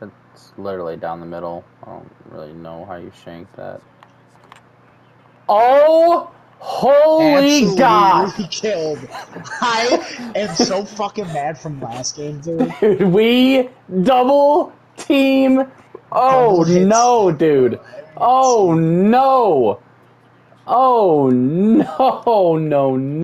It's literally down the middle. I don't really know how you shank that. Oh! Holy Absolutely God! killed. I am so fucking mad from last game, dude. Dude, we double team. Oh no, dude. Oh no. Oh no, no, no.